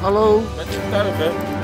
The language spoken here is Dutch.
Hallo. Met je tarwe.